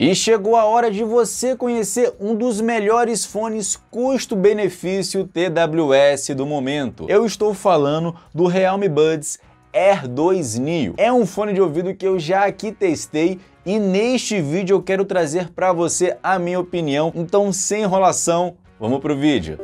E chegou a hora de você conhecer um dos melhores fones custo-benefício TWS do momento. Eu estou falando do Realme Buds Air 2 Neo. É um fone de ouvido que eu já aqui testei e neste vídeo eu quero trazer para você a minha opinião. Então, sem enrolação, vamos pro vídeo.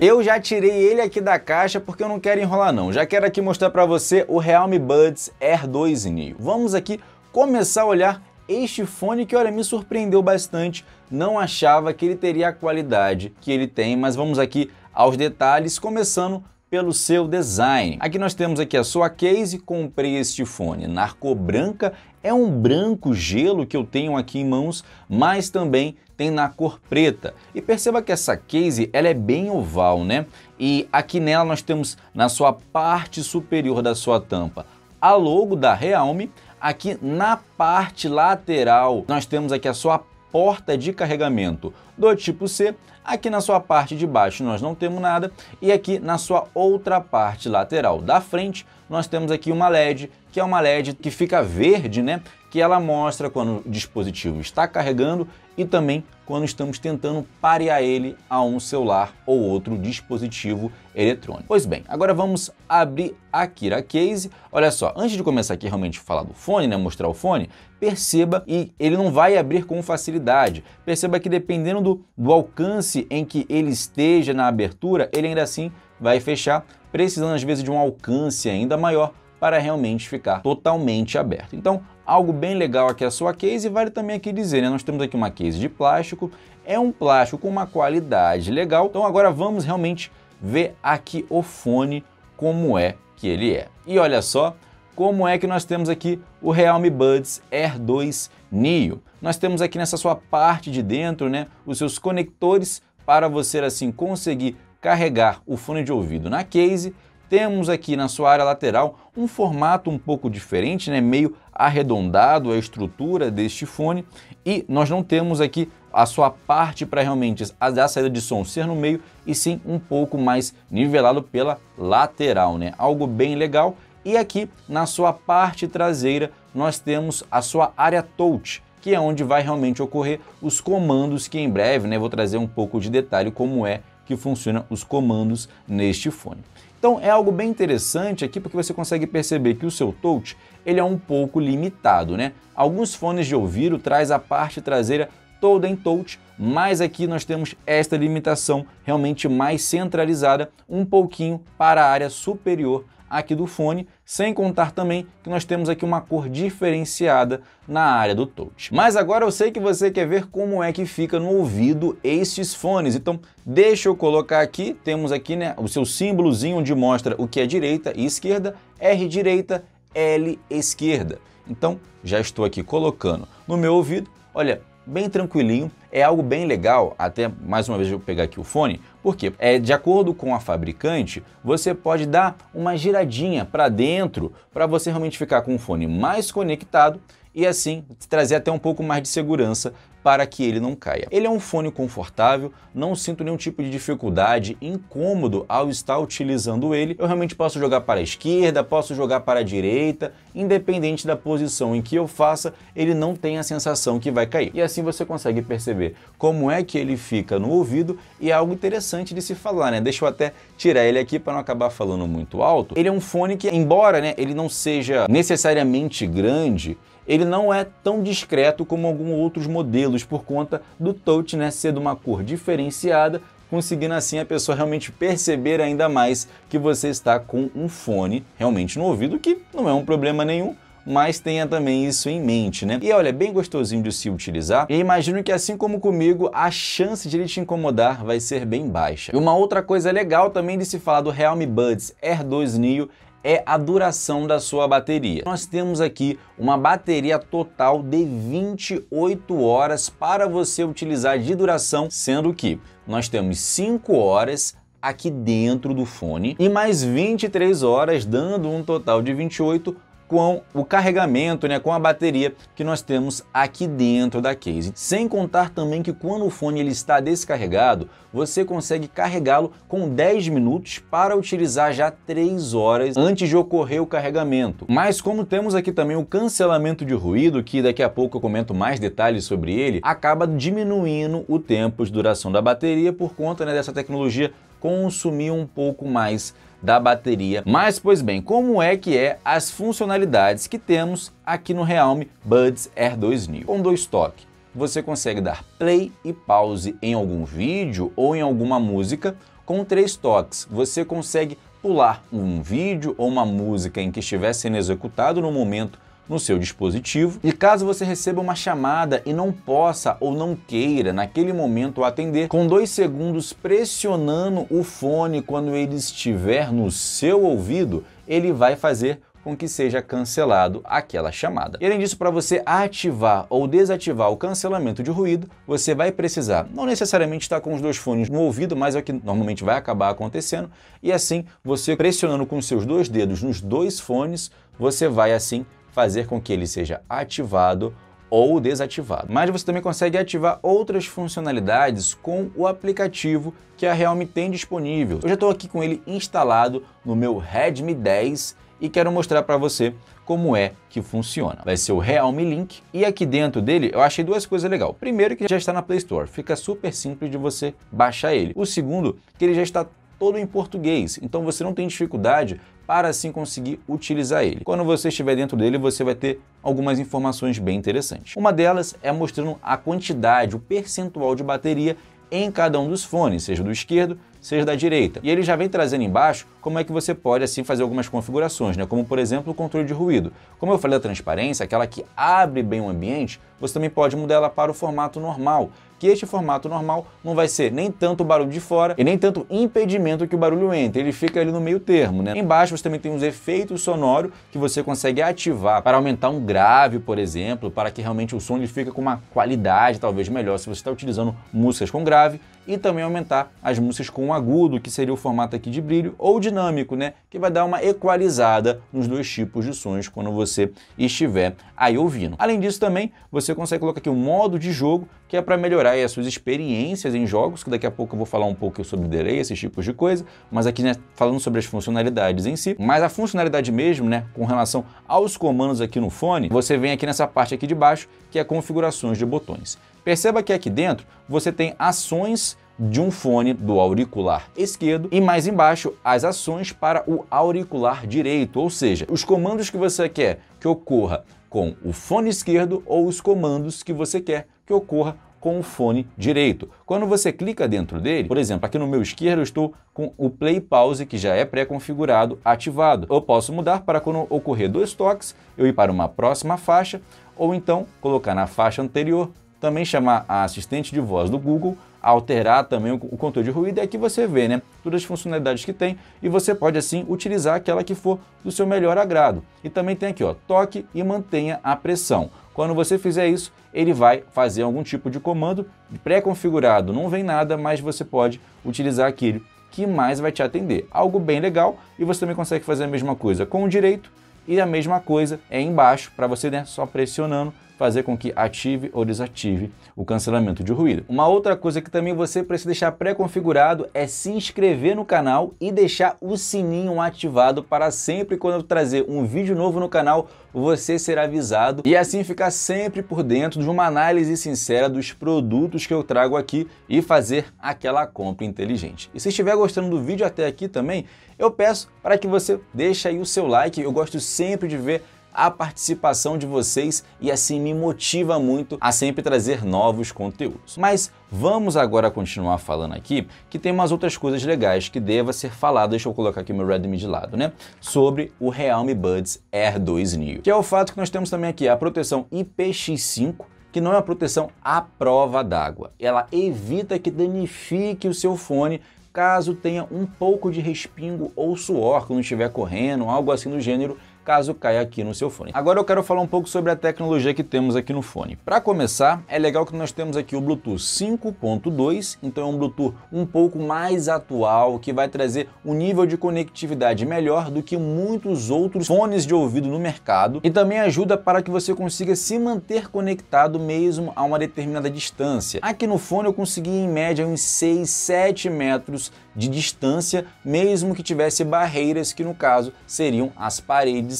Eu já tirei ele aqui da caixa porque eu não quero enrolar não. Já quero aqui mostrar para você o Realme Buds Air 2 Neo. Vamos aqui começar a olhar este fone que, olha, me surpreendeu bastante. Não achava que ele teria a qualidade que ele tem, mas vamos aqui aos detalhes, começando pelo seu design. Aqui nós temos aqui a sua case, comprei este fone na cor branca, é um branco gelo que eu tenho aqui em mãos, mas também tem na cor preta. E perceba que essa case ela é bem oval, né? E aqui nela nós temos na sua parte superior da sua tampa a logo da Realme. Aqui na parte lateral nós temos aqui a sua porta de carregamento do tipo C. Aqui na sua parte de baixo nós não temos nada e aqui na sua outra parte lateral da frente nós temos aqui uma LED, que é uma LED que fica verde, né? Que ela mostra quando o dispositivo está carregando e também quando estamos tentando parear ele a um celular ou outro dispositivo eletrônico. Pois bem, agora vamos abrir a case. Olha só, antes de começar aqui realmente falar do fone, né, mostrar o fone, perceba e ele não vai abrir com facilidade. Perceba que dependendo do, do alcance em que ele esteja na abertura, ele ainda assim vai fechar, precisando às vezes de um alcance ainda maior para realmente ficar totalmente aberto. Então, algo bem legal aqui é a sua case e vale também aqui dizer, né? Nós temos aqui uma case de plástico, é um plástico com uma qualidade legal. Então agora vamos realmente ver aqui o fone como é que ele é. E olha só como é que nós temos aqui o Realme Buds Air 2 Neo. Nós temos aqui nessa sua parte de dentro, né, os seus conectores para você assim conseguir carregar o fone de ouvido na case temos aqui na sua área lateral um formato um pouco diferente, né? meio arredondado a estrutura deste fone e nós não temos aqui a sua parte para realmente a saída de som ser no meio e sim um pouco mais nivelado pela lateral, né? Algo bem legal. E aqui na sua parte traseira nós temos a sua área touch, que é onde vai realmente ocorrer os comandos que em breve, né, vou trazer um pouco de detalhe como é que funcionam os comandos neste fone. Então é algo bem interessante aqui porque você consegue perceber que o seu touch ele é um pouco limitado, né? Alguns fones de ouvido traz a parte traseira toda em touch, mas aqui nós temos esta limitação realmente mais centralizada, um pouquinho para a área superior aqui do fone, sem contar também que nós temos aqui uma cor diferenciada na área do touch. Mas agora eu sei que você quer ver como é que fica no ouvido estes fones, então deixa eu colocar aqui, temos aqui né, o seu símbolozinho onde mostra o que é direita e esquerda, R direita, L esquerda. Então já estou aqui colocando no meu ouvido, olha, bem tranquilinho, é algo bem legal, até mais uma vez eu vou pegar aqui o fone, porque é de acordo com a fabricante, você pode dar uma giradinha para dentro para você realmente ficar com o fone mais conectado e assim trazer até um pouco mais de segurança para que ele não caia. Ele é um fone confortável, não sinto nenhum tipo de dificuldade, incômodo ao estar utilizando ele. Eu realmente posso jogar para a esquerda, posso jogar para a direita, independente da posição em que eu faça, ele não tem a sensação que vai cair. E assim você consegue perceber como é que ele fica no ouvido e é algo interessante de se falar, né? Deixa eu até tirar ele aqui para não acabar falando muito alto. Ele é um fone que, embora né, ele não seja necessariamente grande, ele não é tão discreto como alguns outros modelos por conta do touch né, ser de uma cor diferenciada, conseguindo assim a pessoa realmente perceber ainda mais que você está com um fone realmente no ouvido, que não é um problema nenhum, mas tenha também isso em mente, né? E olha, é bem gostosinho de se utilizar e imagino que assim como comigo, a chance de ele te incomodar vai ser bem baixa. E uma outra coisa legal também de se falar do Realme Buds Air 2 Neo é a duração da sua bateria. Nós temos aqui uma bateria total de 28 horas para você utilizar de duração, sendo que nós temos 5 horas aqui dentro do fone e mais 23 horas, dando um total de 28 com o carregamento, né, com a bateria que nós temos aqui dentro da case. Sem contar também que quando o fone ele está descarregado, você consegue carregá-lo com 10 minutos para utilizar já 3 horas antes de ocorrer o carregamento. Mas como temos aqui também o cancelamento de ruído, que daqui a pouco eu comento mais detalhes sobre ele, acaba diminuindo o tempo de duração da bateria por conta né, dessa tecnologia consumir um pouco mais da bateria. Mas, pois bem, como é que é as funcionalidades que temos aqui no Realme Buds R2 Neo? Com dois toques, você consegue dar play e pause em algum vídeo ou em alguma música. Com três toques, você consegue pular um vídeo ou uma música em que estiver sendo executado no momento no seu dispositivo. E caso você receba uma chamada e não possa ou não queira naquele momento atender, com dois segundos pressionando o fone quando ele estiver no seu ouvido, ele vai fazer com que seja cancelado aquela chamada. E além disso, para você ativar ou desativar o cancelamento de ruído, você vai precisar não necessariamente estar com os dois fones no ouvido, mas é o que normalmente vai acabar acontecendo, e assim, você pressionando com seus dois dedos nos dois fones, você vai assim fazer com que ele seja ativado ou desativado. Mas você também consegue ativar outras funcionalidades com o aplicativo que a Realme tem disponível. Eu já estou aqui com ele instalado no meu Redmi 10 e quero mostrar para você como é que funciona. Vai ser o Realme Link e aqui dentro dele eu achei duas coisas legais. Primeiro que já está na Play Store, fica super simples de você baixar ele. O segundo que ele já está todo em português, então você não tem dificuldade para assim conseguir utilizar ele. Quando você estiver dentro dele, você vai ter algumas informações bem interessantes. Uma delas é mostrando a quantidade, o percentual de bateria em cada um dos fones, seja do esquerdo, seja da direita. E ele já vem trazendo embaixo como é que você pode assim fazer algumas configurações, né? como por exemplo o controle de ruído. Como eu falei da transparência, aquela que abre bem o ambiente, você também pode mudar ela para o formato normal, que este formato normal não vai ser nem tanto barulho de fora e nem tanto impedimento que o barulho entre, ele fica ali no meio termo. Né? Embaixo você também tem os efeitos sonoros que você consegue ativar para aumentar um grave, por exemplo, para que realmente o som ele fique com uma qualidade talvez melhor se você está utilizando músicas com grave e também aumentar as músicas com agudo, que seria o formato aqui de brilho, ou dinâmico, né, que vai dar uma equalizada nos dois tipos de sons quando você estiver aí ouvindo. Além disso também, você consegue colocar aqui um modo de jogo, que é para melhorar as suas experiências em jogos, que daqui a pouco eu vou falar um pouco sobre delay, esses tipos de coisa, mas aqui né, falando sobre as funcionalidades em si, mas a funcionalidade mesmo, né, com relação aos comandos aqui no fone, você vem aqui nessa parte aqui de baixo, que é configurações de botões. Perceba que aqui dentro você tem ações de um fone do auricular esquerdo e mais embaixo as ações para o auricular direito, ou seja, os comandos que você quer que ocorra com o fone esquerdo ou os comandos que você quer que ocorra com o fone direito. Quando você clica dentro dele, por exemplo, aqui no meu esquerdo eu estou com o play pause que já é pré-configurado ativado. Eu posso mudar para quando ocorrer dois toques, eu ir para uma próxima faixa ou então colocar na faixa anterior também chamar a assistente de voz do Google, alterar também o, controle de ruído, e aqui você vê né, todas as funcionalidades que tem e você pode assim utilizar aquela que for do seu melhor agrado. E também tem aqui, ó, toque e mantenha a pressão. Quando você fizer isso, ele vai fazer algum tipo de comando pré-configurado, não vem nada, mas você pode utilizar aquele que mais vai te atender. Algo bem legal e você também consegue fazer a mesma coisa com o direito e a mesma coisa é embaixo para você né, só pressionando fazer com que ative ou desative o cancelamento de ruído. Uma outra coisa que também você precisa deixar pré-configurado é se inscrever no canal e deixar o sininho ativado para sempre quando eu trazer um vídeo novo no canal, você será avisado e assim ficar sempre por dentro de uma análise sincera dos produtos que eu trago aqui e fazer aquela compra inteligente. E se estiver gostando do vídeo até aqui também, eu peço para que você deixe aí o seu like, eu gosto sempre de ver a participação de vocês e assim me motiva muito a sempre trazer novos conteúdos. Mas vamos agora continuar falando aqui que tem umas outras coisas legais que deva ser falado, deixa eu colocar aqui meu Redmi de lado, né? Sobre o Realme Buds R2 Neo, que é o fato que nós temos também aqui a proteção IPX5, que não é uma proteção à prova d'água. Ela evita que danifique o seu fone caso tenha um pouco de respingo ou suor quando estiver correndo, algo assim do gênero, caso caia aqui no seu fone. Agora eu quero falar um pouco sobre a tecnologia que temos aqui no fone. Para começar, é legal que nós temos aqui o Bluetooth 5.2, então é um Bluetooth um pouco mais atual, que vai trazer um nível de conectividade melhor do que muitos outros fones de ouvido no mercado e também ajuda para que você consiga se manter conectado mesmo a uma determinada distância. Aqui no fone eu consegui em média uns 6, 7 metros de distância, mesmo que tivesse barreiras que no caso seriam as paredes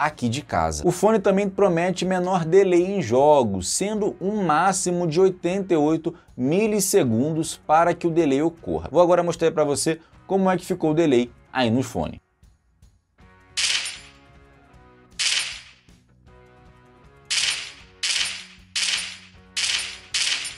aqui de casa. O fone também promete menor delay em jogos, sendo um máximo de 88 milissegundos para que o delay ocorra. Vou agora mostrar para você como é que ficou o delay aí no fone.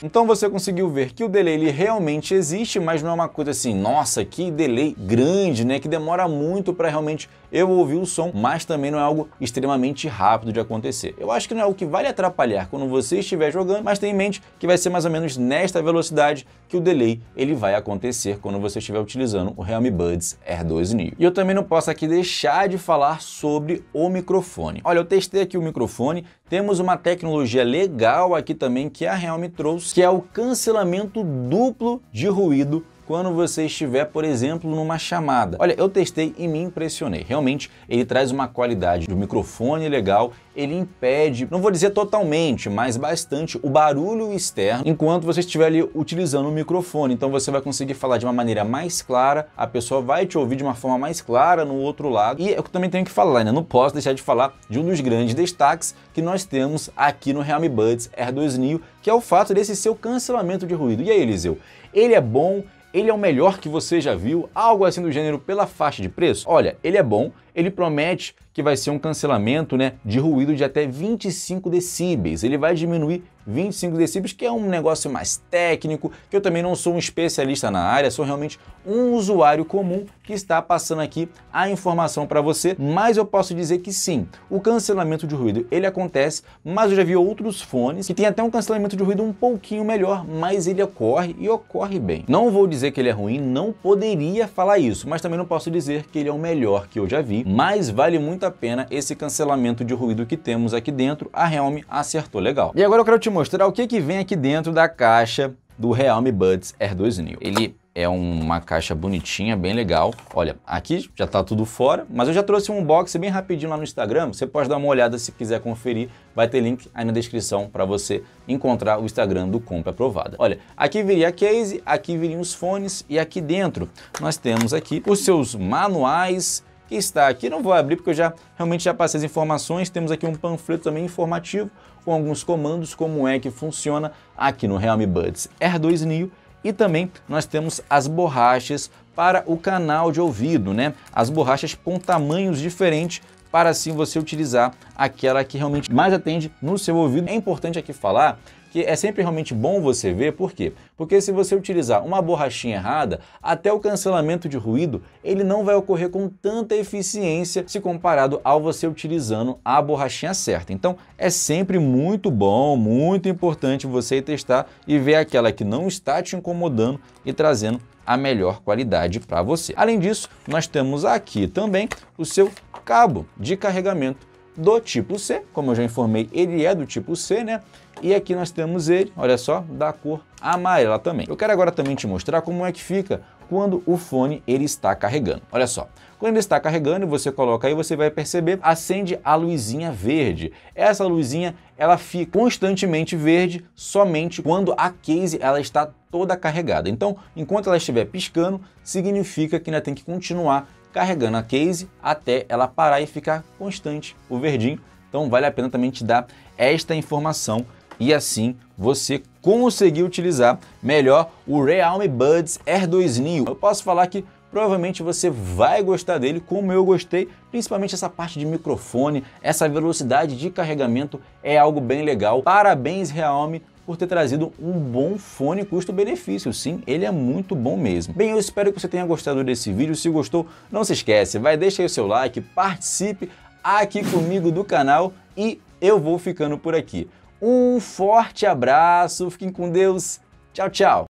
Então você conseguiu ver que o delay ele realmente existe, mas não é uma coisa assim, nossa, que delay grande, né? Que demora muito para realmente eu ouvir o som, mas também não é algo extremamente rápido de acontecer. Eu acho que não é algo que vai atrapalhar quando você estiver jogando, mas tenha em mente que vai ser mais ou menos nesta velocidade que o delay ele vai acontecer quando você estiver utilizando o Realme Buds R2 Neo. E eu também não posso aqui deixar de falar sobre o microfone. Olha, eu testei aqui o microfone, temos uma tecnologia legal aqui também que a Realme trouxe, que é o cancelamento duplo de ruído quando você estiver, por exemplo, numa chamada. Olha, eu testei e me impressionei. Realmente, ele traz uma qualidade do microfone legal, ele impede, não vou dizer totalmente, mas bastante o barulho externo enquanto você estiver ali utilizando o microfone. Então você vai conseguir falar de uma maneira mais clara, a pessoa vai te ouvir de uma forma mais clara no outro lado. E eu também tenho que falar, né? Não posso deixar de falar de um dos grandes destaques que nós temos aqui no Realme Buds R2 Neo, que é o fato desse seu cancelamento de ruído. E aí, Eliseu? Ele é bom, ele é o melhor que você já viu? Algo assim do gênero pela faixa de preço? Olha, ele é bom, ele promete que vai ser um cancelamento né, de ruído de até 25 decibéis. Ele vai diminuir 25 decibéis, que é um negócio mais técnico, que eu também não sou um especialista na área, sou realmente um usuário comum que está passando aqui a informação para você, mas eu posso dizer que sim, o cancelamento de ruído ele acontece, mas eu já vi outros fones que tem até um cancelamento de ruído um pouquinho melhor, mas ele ocorre e ocorre bem. Não vou dizer que ele é ruim, não poderia falar isso, mas também não posso dizer que ele é o melhor que eu já vi, mas vale muito a pena esse cancelamento de ruído que temos aqui dentro, a Realme acertou legal. E agora eu quero te mostrar o que, que vem aqui dentro da caixa do Realme Buds R2 Neo. Ele é uma caixa bonitinha, bem legal. Olha, aqui já está tudo fora, mas eu já trouxe um unboxing bem rapidinho lá no Instagram. Você pode dar uma olhada se quiser conferir. Vai ter link aí na descrição para você encontrar o Instagram do Compra Aprovada. Olha, aqui viria a case, aqui viriam os fones e aqui dentro nós temos aqui os seus manuais, que está aqui. Não vou abrir porque eu já realmente já passei as informações. Temos aqui um panfleto também informativo com alguns comandos, como é que funciona aqui no Realme Buds R2 Neo. E também nós temos as borrachas para o canal de ouvido, né? As borrachas com tamanhos diferentes para assim você utilizar aquela que realmente mais atende no seu ouvido. É importante aqui falar que é sempre realmente bom você ver, por quê? Porque se você utilizar uma borrachinha errada, até o cancelamento de ruído, ele não vai ocorrer com tanta eficiência se comparado ao você utilizando a borrachinha certa. Então, é sempre muito bom, muito importante você testar e ver aquela que não está te incomodando e trazendo a melhor qualidade para você. Além disso, nós temos aqui também o seu cabo de carregamento do tipo C, como eu já informei, ele é do tipo C, né? E aqui nós temos ele, olha só, da cor amarela também. Eu quero agora também te mostrar como é que fica quando o fone ele está carregando. Olha só, quando ele está carregando, você coloca aí, você vai perceber, acende a luzinha verde. Essa luzinha, ela fica constantemente verde somente quando a case ela está toda carregada. Então, enquanto ela estiver piscando, significa que ainda tem que continuar carregando a case até ela parar e ficar constante o verdinho. Então vale a pena também te dar esta informação e assim você conseguir utilizar melhor o Realme Buds R2 Neo. Eu posso falar que provavelmente você vai gostar dele como eu gostei, principalmente essa parte de microfone, essa velocidade de carregamento é algo bem legal. Parabéns Realme por ter trazido um bom fone custo-benefício. Sim, ele é muito bom mesmo. Bem, eu espero que você tenha gostado desse vídeo. Se gostou, não se esquece, vai deixar o seu like, participe aqui comigo do canal e eu vou ficando por aqui. Um forte abraço, fiquem com Deus. Tchau, tchau.